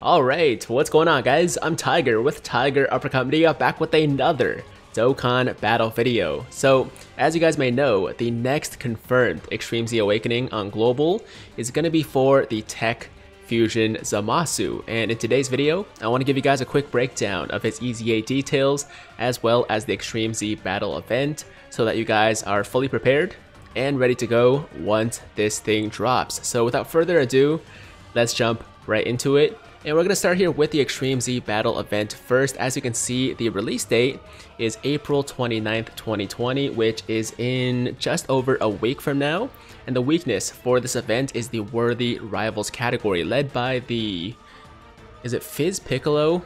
Alright, what's going on guys? I'm Tiger with Tiger Uppercut Media back with another Dokkan battle video. So, as you guys may know, the next confirmed Extreme Z Awakening on Global is going to be for the TEQ Fusion Zamasu, and in today's video, I want to give you guys a quick breakdown of its EZA details, as well as the Extreme Z battle event, so that you guys are fully prepared and ready to go once this thing drops. So without further ado, let's jump right into it and we're going to start here with the Extreme Z Battle event first. As you can see, the release date is April 29th, 2020, which is in just over a week from now. And the weakness for this event is the Worthy Rivals category, led by the... Is it PHY Piccolo?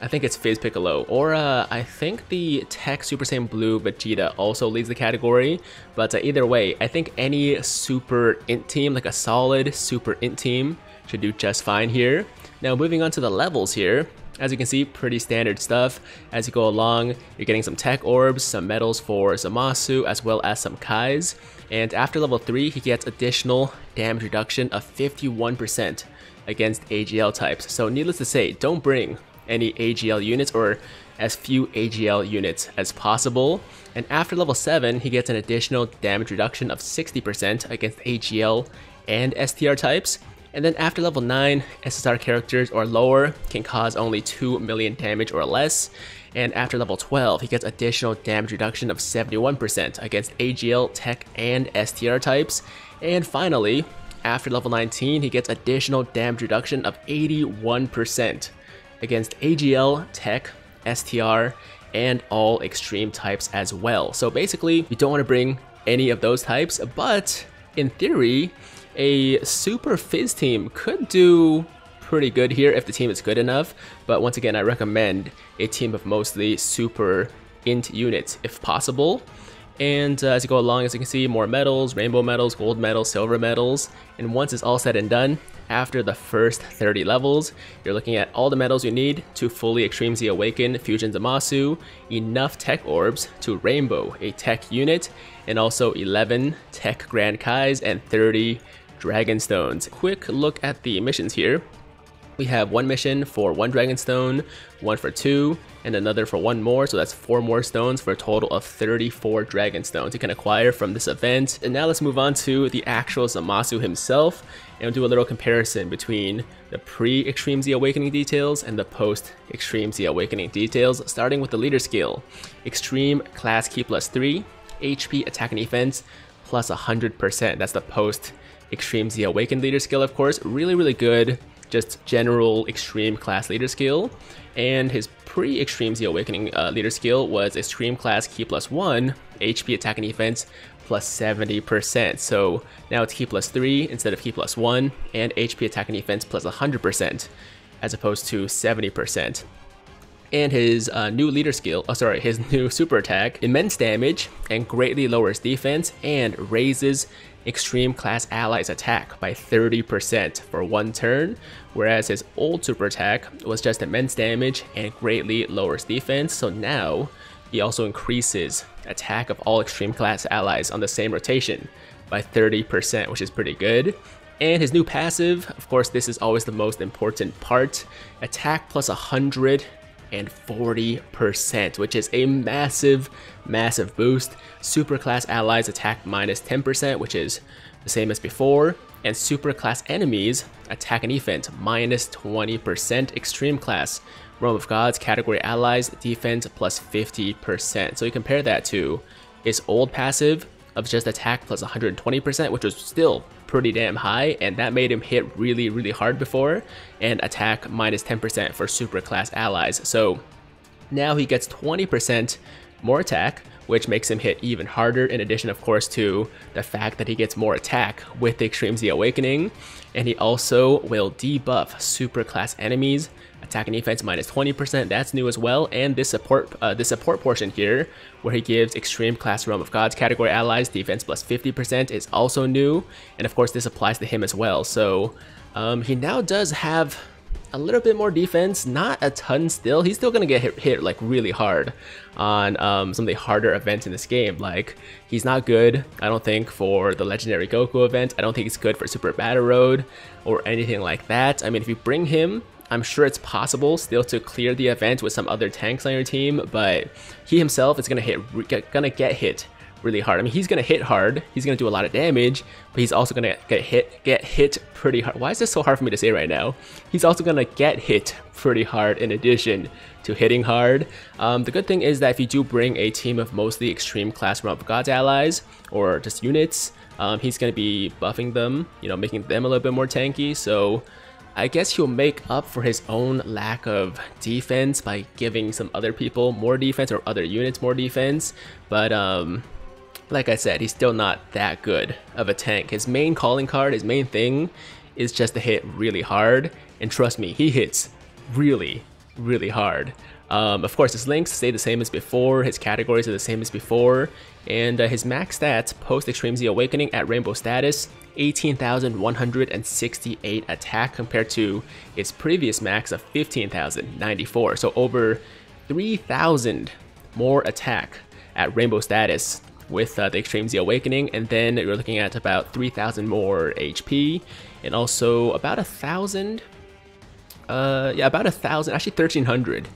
I think it's PHY Piccolo, or uh, I think the TEQ Super Saiyan Blue Vegeta also leads the category, but uh, either way, I think any super int team, like a solid super int team, should do just fine here. Now moving on to the levels here, as you can see, pretty standard stuff. As you go along, you're getting some TEQ orbs, some medals for Zamasu, as well as some Kais. And after level 3, he gets additional damage reduction of 51% against AGL types. So needless to say, don't bring any AGL units or as few AGL units as possible. And after level 7, he gets an additional damage reduction of 60% against AGL and STR types. And then after level 9, SSR characters or lower can cause only 2 million damage or less. And after level 12, he gets additional damage reduction of 71% against AGL, TEQ, and STR types. And finally, after level 19, he gets additional damage reduction of 81% against AGL, TEQ, STR, and all extreme types as well. So basically, you don't want to bring any of those types, but in theory, a super PHY team could do pretty good here if the team is good enough, but once again, I recommend a team of mostly super int units if possible. And uh, as you go along, as you can see, more medals, rainbow medals, gold medals, silver medals. And once it's all said and done, after the first 30 levels, you're looking at all the medals you need to fully Extreme Z Awaken Fusion Zamasu, enough TEQ orbs to rainbow a TEQ unit, and also 11 TEQ Grand Kais and 30 Dragonstones. Quick look at the missions here. We have one mission for one Dragonstone, one for two, and another for one more, so that's four more stones for a total of 34 Dragonstones you can acquire from this event. And now let's move on to the actual Zamasu himself, and we'll do a little comparison between the pre-Extreme Z Awakening details and the post-Extreme Z Awakening details, starting with the leader skill. Extreme Class Ki plus 3, HP Attack and Defense plus 100%, that's the post Extreme Z Awakened leader skill, of course. Really, really good, just general extreme class leader skill. And his pre-Extreme Z Awakening uh, leader skill was Extreme class Ki plus 1, HP attack and defense plus 70%. So now it's Ki plus 3 instead of Ki plus 1, and HP attack and defense plus 100% as opposed to 70% and his uh, new leader skill, oh sorry, his new super attack, immense damage and greatly lowers defense and raises extreme class allies attack by 30% for one turn, whereas his old super attack was just immense damage and greatly lowers defense, so now he also increases attack of all extreme class allies on the same rotation by 30%, which is pretty good. And his new passive, of course this is always the most important part, attack plus 100 and 40%, which is a massive, massive boost. Superclass allies attack minus 10%, which is the same as before, and superclass enemies attack and defense minus 20%. Extreme class Realm of Gods category allies defense plus 50%. So you compare that to its old passive of just attack plus 120%, which was still pretty damn high, and that made him hit really, really hard before, and attack minus 10% for super class allies. So now he gets 20% more attack, which makes him hit even harder, in addition, of course, to the fact that he gets more attack with the Extreme Z Awakening, and he also will debuff super class enemies Attack and defense minus 20%, that's new as well. And this support uh, this support portion here, where he gives extreme class realm of gods category allies defense plus 50% is also new. And of course this applies to him as well. So um, he now does have a little bit more defense, not a ton still. He's still gonna get hit, hit like really hard on um, some of the harder events in this game. Like he's not good, I don't think, for the Legendary Goku event. I don't think he's good for Super Battle Road or anything like that. I mean, if you bring him I'm sure it's possible still to clear the event with some other tanks on your team, but he himself is gonna hit, gonna get hit really hard. I mean, he's gonna hit hard. He's gonna do a lot of damage, but he's also gonna get hit, get hit pretty hard. Why is this so hard for me to say right now? He's also gonna get hit pretty hard in addition to hitting hard. Um, the good thing is that if you do bring a team of mostly extreme class Realm of Gods allies or just units, um, he's gonna be buffing them, you know, making them a little bit more tanky. So I guess he'll make up for his own lack of defense by giving some other people more defense or other units more defense. But um, like I said, he's still not that good of a tank. His main calling card, his main thing, is just to hit really hard. And trust me, he hits really, really hard. Um, of course, his links stay the same as before, his categories are the same as before, and uh, his max stats post Extreme Z Awakening at Rainbow status 18,168 attack compared to its previous max of 15,094. So over 3,000 more attack at Rainbow status with uh, the Extreme Z Awakening, and then you're looking at about 3,000 more HP, and also about a thousand, uh, yeah, about a thousand, actually 1,300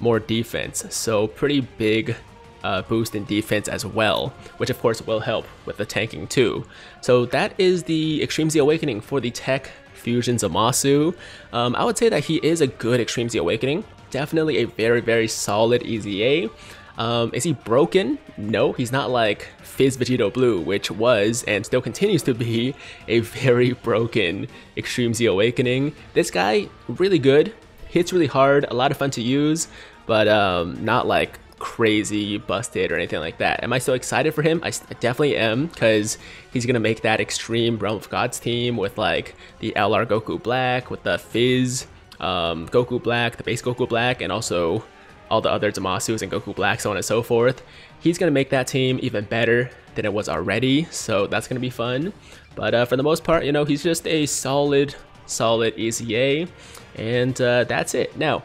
more defense. So pretty big uh, boost in defense as well, which of course will help with the tanking too. So that is the Extreme Z Awakening for the TEQ Fusion Zamasu. Um, I would say that he is a good Extreme Z Awakening. Definitely a very, very solid EZA. Um, is he broken? No, he's not like PHY Vegito Blue, which was and still continues to be a very broken Extreme Z Awakening. This guy, really good, hits really hard, a lot of fun to use, but um, not like crazy busted or anything like that. Am I so excited for him? I definitely am because he's gonna make that extreme Realm of Gods team with like the LR Goku Black, with the PHY um, Goku Black, the base Goku Black, and also all the other Zamasus and Goku Black, so on and so forth. He's going to make that team even better than it was already, so that's going to be fun. But uh, for the most part, you know, he's just a solid, solid EZA, and uh, that's it. Now,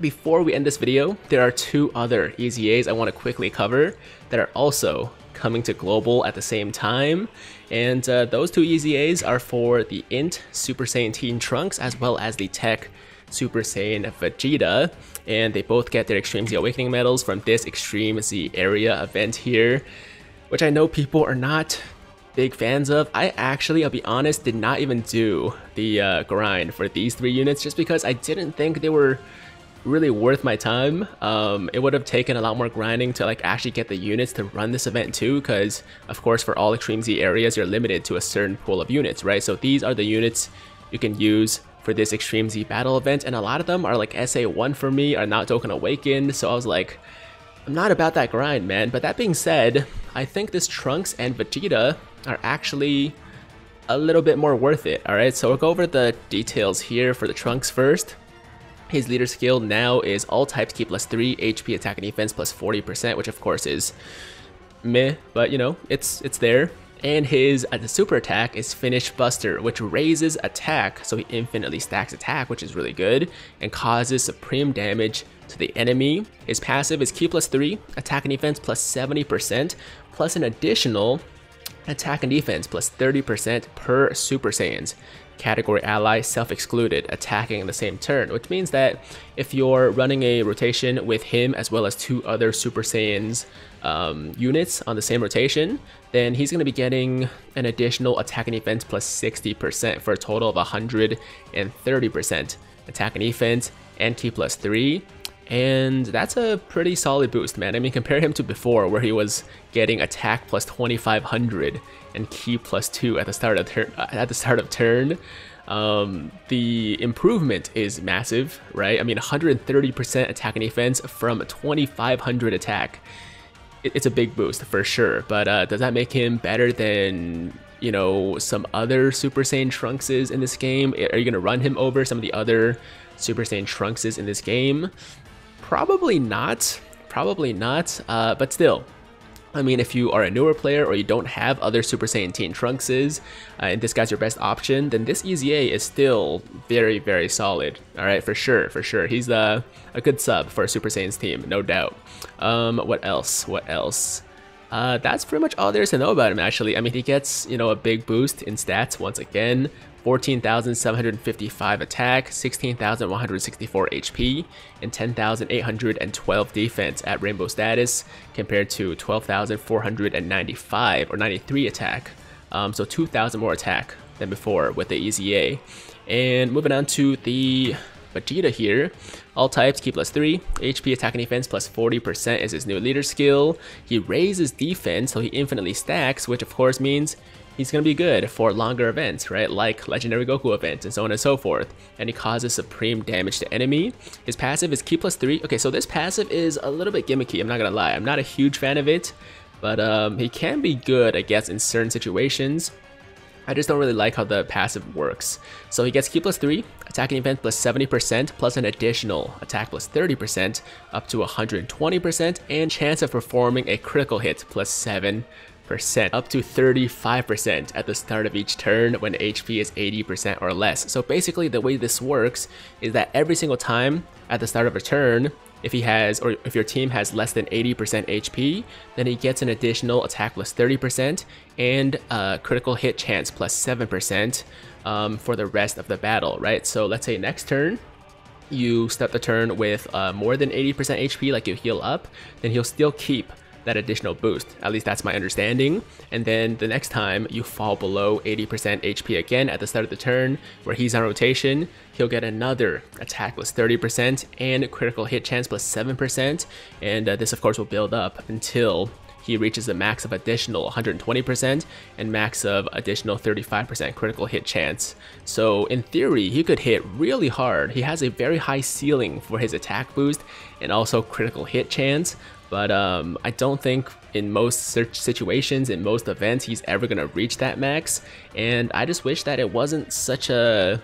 before we end this video, there are two other EZAs I want to quickly cover that are also coming to global at the same time. And uh, those two EZAs are for the Int Super Saiyan Teen Trunks as well as the TEQ Super Saiyan Vegeta, and they both get their Extreme Z Awakening medals from this Extreme Z area event here, which I know people are not big fans of. I actually, I'll be honest, did not even do the uh, grind for these three units just because I didn't think they were really worth my time. Um, it would have taken a lot more grinding to like actually get the units to run this event too, because of course for all Extreme Z areas you're limited to a certain pool of units, right? So these are the units you can use for this Extreme Z battle event, and a lot of them are like SA1 for me, are not Dokkan Awakened, so I was like, I'm not about that grind, man. But that being said, I think this Trunks and Vegeta are actually a little bit more worth it, alright? So we'll go over the details here for the Trunks first. His leader skill now is all types keep plus 3 HP attack and defense plus 40%, which of course is meh, but you know, it's it's there and his uh, super attack is Finish Buster, which raises attack, so he infinitely stacks attack, which is really good, and causes supreme damage to the enemy. His passive is Q plus 3, attack and defense plus 70%, plus an additional attack and defense plus 30% per Super Saiyans. Category ally self-excluded attacking in the same turn, which means that if you're running a rotation with him as well as two other Super Saiyans um, units on the same rotation, then he's going to be getting an additional attack and defense plus 60% for a total of 130% attack and defense and Ki plus 3 and that's a pretty solid boost, man. I mean, compare him to before, where he was getting attack plus 2500 and Ki plus 2 at the start of turn. At the start of turn, um, the improvement is massive, right? I mean, 130% attack and defense from 2500 attack. it's a big boost for sure, but uh, does that make him better than you know some other Super Saiyan Trunkses in this game? Are you gonna run him over some of the other Super Saiyan Trunkses in this game? Probably not. Probably not. Uh, but still, I mean, if you are a newer player or you don't have other Super Saiyan Teen Trunkses, uh, and this guy's your best option, then this EZA is still very, very solid. All right, for sure, for sure. He's uh, a good sub for Super Saiyan's team, no doubt. Um, what else? What else? Uh, that's pretty much all there is to know about him actually. I mean, he gets, you know, a big boost in stats once again. 14,755 attack, 16,164 HP, and 10,812 defense at Rainbow status compared to 12,495 or 93 attack. Um, so 2,000 more attack than before with the EZA. And moving on to the Vegeta here. All types, Ki plus 3, HP attack and defense plus 40% is his new leader skill. He raises defense, so he infinitely stacks, which of course means he's going to be good for longer events, right? Like Legendary Goku events and so on and so forth. And he causes supreme damage to enemy. His passive is Ki plus 3. Okay, so this passive is a little bit gimmicky, I'm not going to lie. I'm not a huge fan of it, but um, he can be good, I guess, in certain situations. I just don't really like how the passive works. So he gets Ki plus 3, attacking event plus 70%, plus an additional attack plus 30%, up to 120%, and chance of performing a critical hit plus 7 percent up to 35% at the start of each turn when HP is 80% or less. So basically the way this works is that every single time at the start of a turn, if he has, or if your team has less than 80% HP, then he gets an additional attack plus 30% and a critical hit chance plus 7% um, for the rest of the battle, right? So let's say next turn, you start the turn with uh, more than 80% HP, like you heal up, then he'll still keep that additional boost. At least that's my understanding. And then the next time you fall below 80% HP again at the start of the turn, where he's on rotation, he'll get another attack plus 30% and critical hit chance plus 7%. And uh, this of course will build up until he reaches a max of additional 120% and max of additional 35% critical hit chance. So in theory, he could hit really hard. He has a very high ceiling for his attack boost and also critical hit chance, but um, I don't think in most situations, in most events, he's ever going to reach that max. And I just wish that it wasn't such a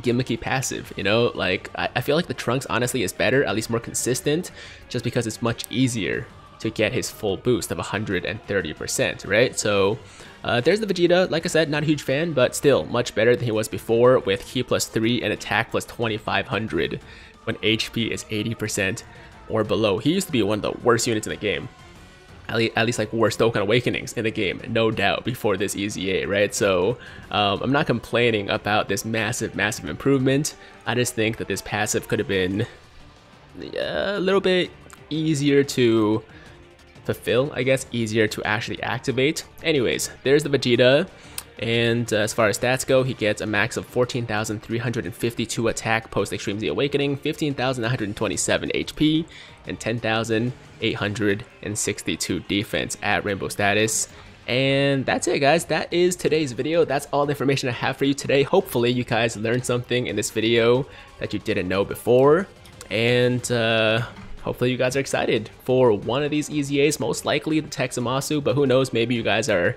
gimmicky passive, you know? Like, I, I feel like the Trunks honestly is better, at least more consistent, just because it's much easier to get his full boost of 130%, right? So uh, there's the Vegeta. Like I said, not a huge fan, but still much better than he was before with Ki plus 3 and attack plus 2500 when HP is 80% or below. He used to be one of the worst units in the game. At least, at least like worst Dokkan Awakenings in the game, no doubt, before this EZA, right? So um, I'm not complaining about this massive, massive improvement. I just think that this passive could have been a little bit easier to fulfill, I guess, easier to actually activate. Anyways, there's the Vegeta. And uh, as far as stats go, he gets a max of 14,352 attack post Extreme Z Awakening, 15,127 HP, and 10,862 defense at Rainbow status. And that's it guys, that is today's video. That's all the information I have for you today. Hopefully you guys learned something in this video that you didn't know before. And uh, hopefully you guys are excited for one of these EZAs, most likely the TEQ Zamasu, but who knows, maybe you guys are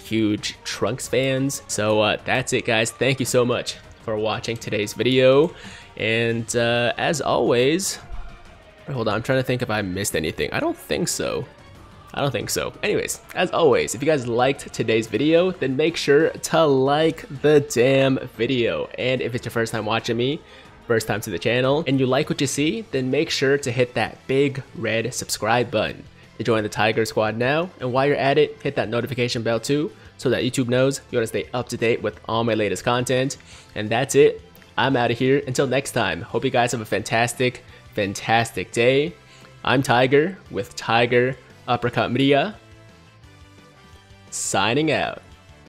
huge Trunks fans. So uh, that's it guys, thank you so much for watching today's video. And uh, as always, hold on, I'm trying to think if I missed anything. I don't think so. I don't think so. Anyways, as always, if you guys liked today's video, then make sure to like the damn video. And if it's your first time watching me, first time to the channel, and you like what you see, then make sure to hit that big red subscribe button to join the Tiger Squad now. And while you're at it, hit that notification bell too, so that YouTube knows you want to stay up to date with all my latest content. And that's it. I'm out of here. Until next time, hope you guys have a fantastic, fantastic day. I'm Tiger with Tiger Uppercut Media, signing out.